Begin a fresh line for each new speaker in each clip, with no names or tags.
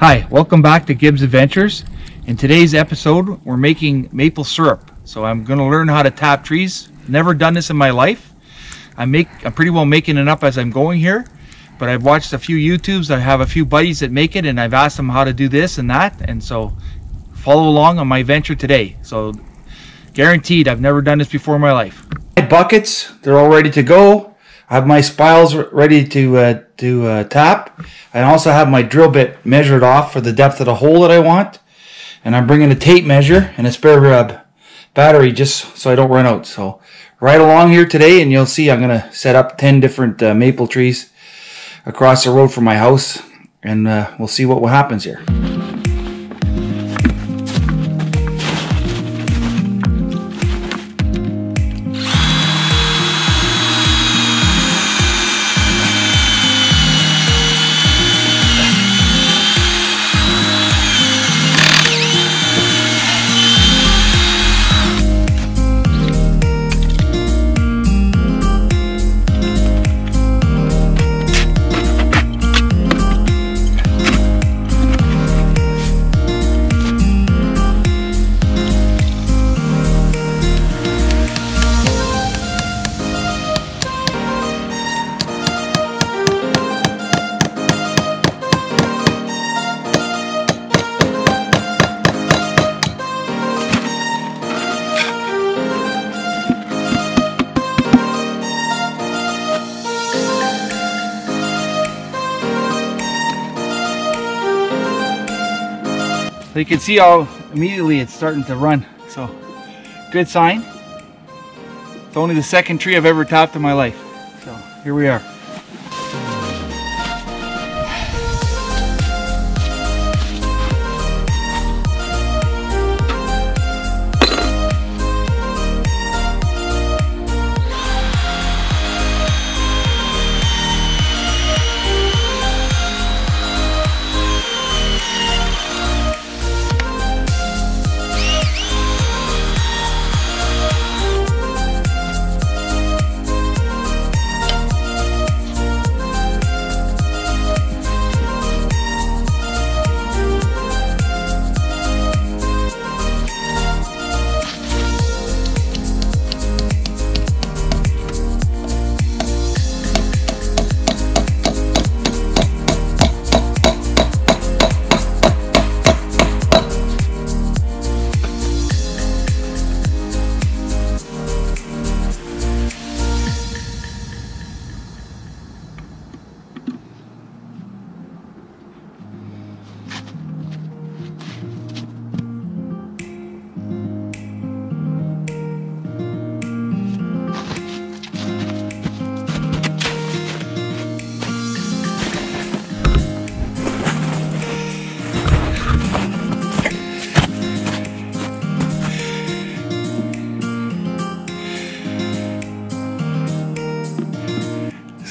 Hi, welcome back to Gibbs Adventures. In today's episode, we're making maple syrup. So I'm going to learn how to tap trees. Never done this in my life. I make I'm pretty well making it up as I'm going here, but I've watched a few YouTubes. I have a few buddies that make it, and I've asked them how to do this and that, and so follow along on my venture today. So guaranteed, I've never done this before in my life. My buckets, they're all ready to go. I have my spiles ready to uh, to uh, tap. I also have my drill bit measured off for the depth of the hole that I want, and I'm bringing a tape measure and a spare uh, battery just so I don't run out. So right along here today, and you'll see I'm gonna set up ten different uh, maple trees across the road from my house, and uh, we'll see what happens here. So you can see how immediately it's starting to run. So good sign. It's only the second tree I've ever topped in my life. So here we are.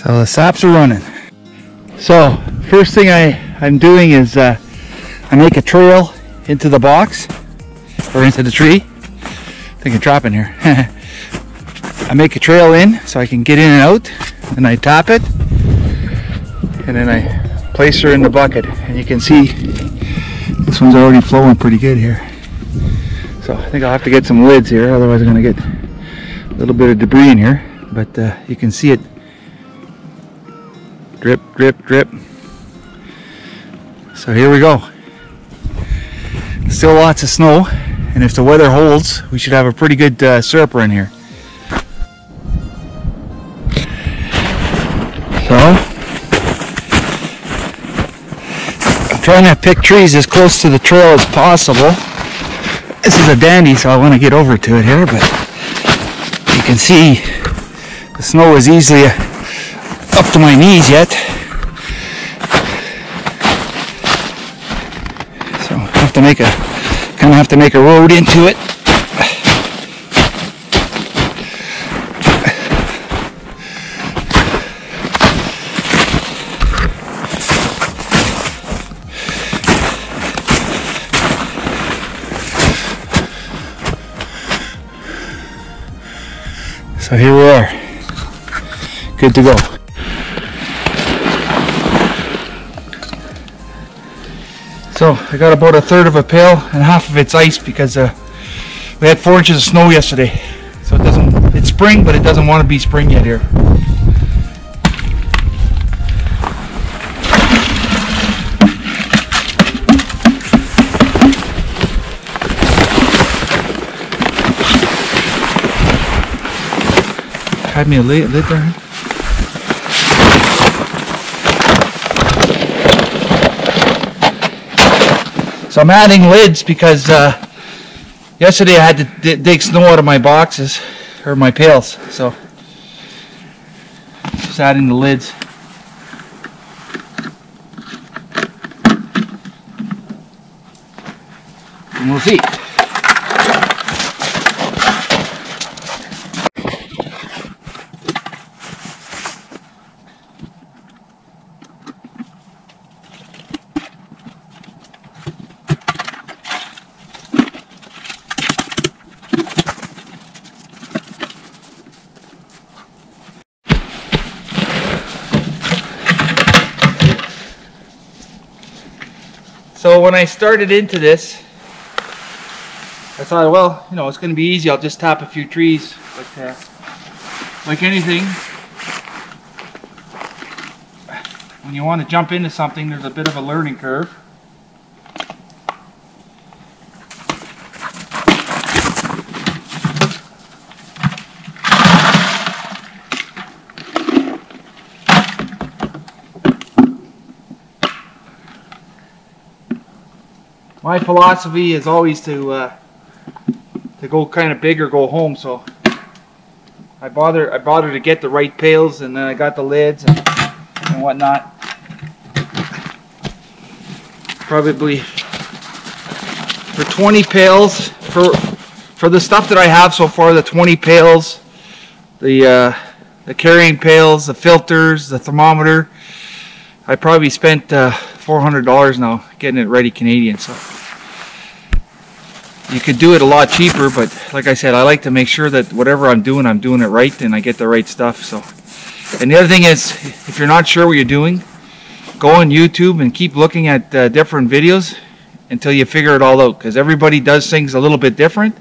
The saps are running. So first thing I, I'm doing is uh, I make a trail into the box or into the tree. I think I'm dropping here. I make a trail in so I can get in and out and I tap it and then I place her in the bucket and you can see this one's already flowing pretty good here. So I think I'll have to get some lids here otherwise I'm going to get a little bit of debris in here but uh, you can see it drip drip drip. So here we go. Still lots of snow and if the weather holds we should have a pretty good uh, syrup in here. So I'm trying to pick trees as close to the trail as possible. This is a dandy so I want to get over to it here but you can see the snow is easily up to my knees yet. So have to make a kind of have to make a road into it. So here we are. Good to go. So I got about a third of a pail and half of it's ice because uh, we had four inches of snow yesterday. So it doesn't, it's spring, but it doesn't want to be spring yet here. Had me a lid, there. So I'm adding lids because uh, yesterday I had to dig snow out of my boxes or my pails. So just adding the lids. And we'll see. So when I started into this, I thought, well, you know, it's going to be easy. I'll just tap a few trees. But uh, like anything, when you want to jump into something, there's a bit of a learning curve. My philosophy is always to uh, to go kind of big or go home. So I bother I bother to get the right pails, and then I got the lids and, and whatnot. Probably for 20 pails for for the stuff that I have so far, the 20 pails, the uh, the carrying pails, the filters, the thermometer. I probably spent uh, $400 now getting it ready Canadian. So you could do it a lot cheaper, but like I said, I like to make sure that whatever I'm doing, I'm doing it right and I get the right stuff. So, and the other thing is, if you're not sure what you're doing, go on YouTube and keep looking at uh, different videos until you figure it all out. Because everybody does things a little bit different,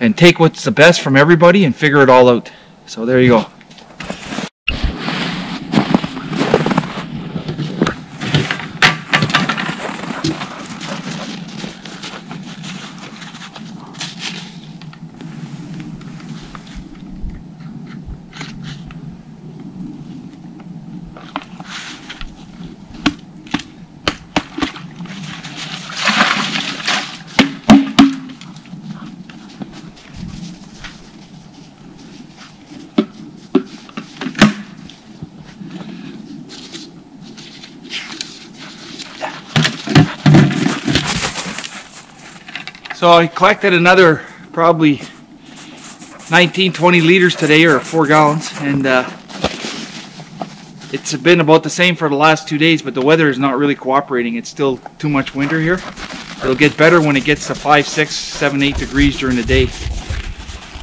and take what's the best from everybody and figure it all out. So there you go. So I collected another probably 19, 20 liters today or four gallons and uh, it's been about the same for the last two days but the weather is not really cooperating. It's still too much winter here. It'll get better when it gets to 5, 6, 7, 8 degrees during the day.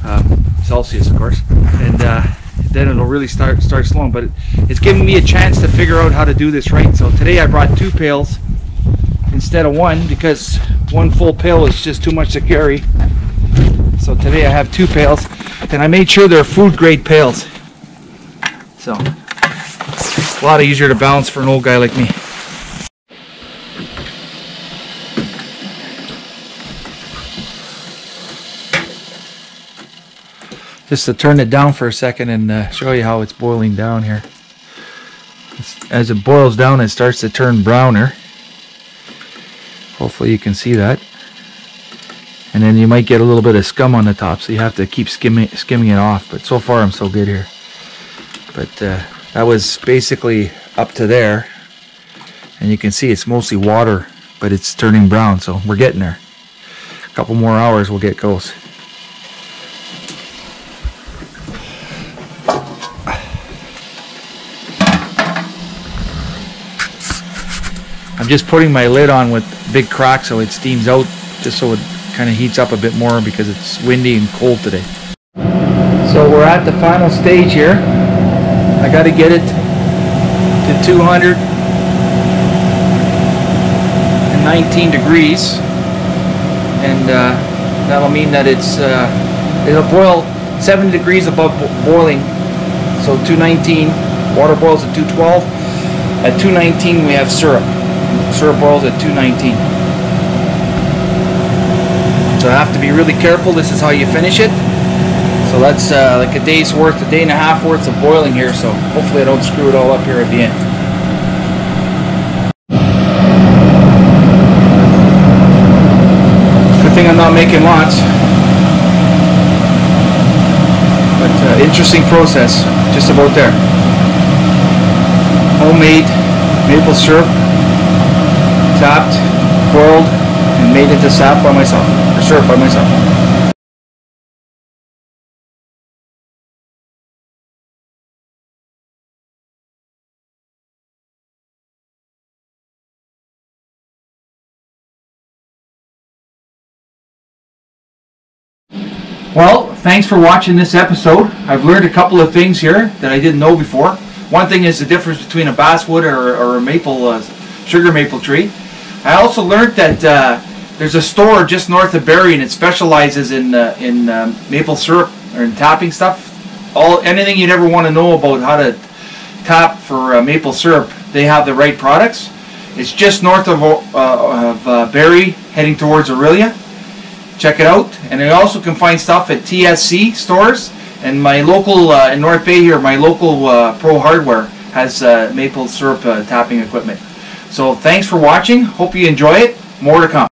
Um, Celsius of course. And uh, then it'll really start start slowing. But it, it's giving me a chance to figure out how to do this right. So today I brought two pails instead of one because one full pail is just too much to carry. So today I have two pails and I made sure they're food grade pails. So a lot easier to balance for an old guy like me. Just to turn it down for a second and uh, show you how it's boiling down here. As it boils down, it starts to turn browner. Hopefully you can see that. And then you might get a little bit of scum on the top, so you have to keep skimming, skimming it off. But so far I'm so good here. But uh, that was basically up to there. And you can see it's mostly water, but it's turning brown, so we're getting there. A couple more hours we'll get close. I'm just putting my lid on with big crack so it steams out just so it kind of heats up a bit more because it's windy and cold today. So we're at the final stage here. I got to get it to 200 and 219 degrees, and uh, that'll mean that it's uh, it'll boil 70 degrees above boiling. So 219, water boils at 212. At 219 we have syrup. Syrup boils at 219. So I have to be really careful. This is how you finish it. So that's uh, like a day's worth, a day and a half worth of boiling here. So hopefully I don't screw it all up here at the end. Good thing I'm not making lots. But uh, interesting process, just about there. Homemade maple syrup, boiled, and made into sap by myself, or by myself. Well, thanks for watching this episode. I've learned a couple of things here that I didn't know before. One thing is the difference between a basswood or, or a maple, uh, sugar maple tree. I also learned that uh, there's a store just north of Barrie and it specializes in uh, in um, maple syrup or in tapping stuff. All anything you'd ever want to know about how to tap for uh, maple syrup, they have the right products. It's just north of, uh, of uh, heading towards Orillia check it out. And I also can find stuff at TSC stores. And my local, uh, in North Bay here, my local Pro Hardware has maple syrup tapping equipment. So thanks for watching. Hope you enjoy it. More to come.